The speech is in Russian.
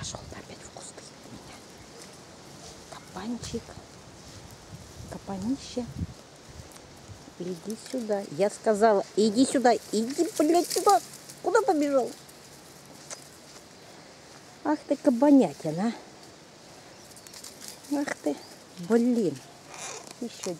пошел опять в кусты у меня. Капанчик, капанище. Иди сюда. Я сказала, иди сюда, иди, блядь, сюда. Куда побежал? Ах ты кабанятина. А. Ах ты, блин. Еще один.